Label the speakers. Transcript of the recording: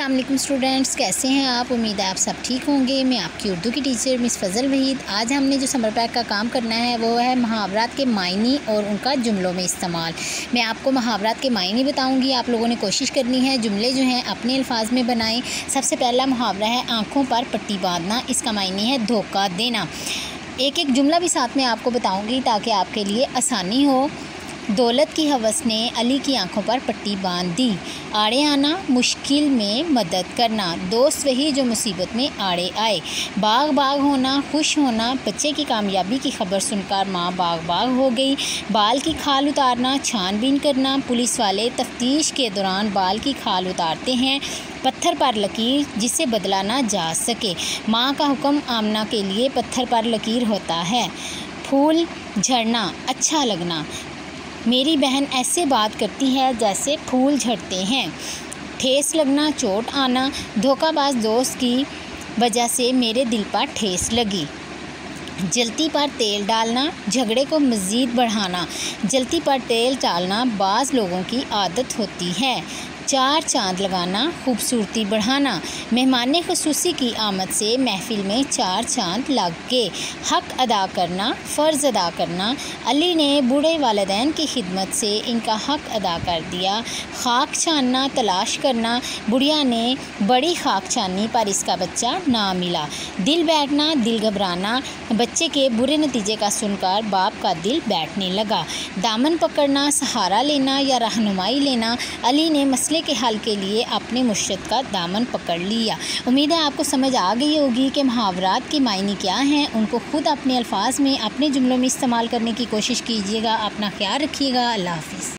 Speaker 1: अस्सलाम स्टूडेंट्स कैसे हैं आप? उम्मीद है आप सब ठीक होंगे। मैं आपकी उर्दू की टीचर मिस फ़ज़ल वहीद आज हमने जो समर पैक का काम करना है, वो है मुहावरात के मायने और उनका जुमलों में इस्तेमाल। मैं आपको मुहावरात के मायने बताऊँगी। आप लोगों ने कोशिश करनी है जुमले जो हैं, अपने अल्फाज में बनाएँ। सबसे पहला मुहावरा है, आँखों पर पट्टी बांधना। इसका मायनी है धोखा देना। एक एक जुमला भी साथ में आपको बताऊँगी ताकि आपके लिए आसानी हो। दौलत की हवस ने अली की आँखों पर पट्टी बाँध दी। आड़े आना मुश्किल में मदद करना, दोस्त वही जो मुसीबत में आड़े आए। बाग बाग होना, खुश होना, बच्चे की कामयाबी की खबर सुनकर माँ बाग बाग हो गई। बाल की खाल उतारना, छानबीन करना, पुलिस वाले तफ्तीश के दौरान बाल की खाल उतारते हैं, पत्थर पर लकीर जिसे बदला ना जा सके। माँ का हुक्म आमना के लिए पत्थर पर लकीर होता है। फूल झड़ना अच्छा लगना। मेरी बहन ऐसे बात करती है जैसे फूल झड़ते हैं। ठेस लगना, चोट आना, धोखाबाज दोस्त की वजह से मेरे दिल पर ठेस लगी। जलती पर तेल डालना, झगड़े को मज़ीद बढ़ाना, जलती पर तेल डालना बाज़ लोगों की आदत होती है। चार चाँद लगाना, खूबसूरती बढ़ाना। मेहमान खसूसी की आमद से महफिल में चार चाँद लग के हक अदा करना, फ़र्ज़ अदा करना। अली ने बूढ़े वालदेन की खिदमत से इनका हक अदा कर दिया। खाक छानना, तलाश करना। बुढ़िया ने बड़ी खाक छानी पर इसका बच्चा ना मिला। दिल बैठना, दिल घबराना। बच्चे के बुरे नतीजे का सुनकर बाप का दिल बैठने लगा। दामन पकड़ना, सहारा लेना या रहनुमाई लेना। अली ने मसले मसले के हल के लिए अपने मुर्शद का दामन पकड़ लिया। उम्मीद है आपको समझ आ गई होगी कि मुहावरात के मायने क्या हैं। उनको ख़ुद अपने अल्फाज में, अपने जुमलों में इस्तेमाल करने की कोशिश कीजिएगा। अपना ख्याल रखिएगा। अल्लाह हाफिज़।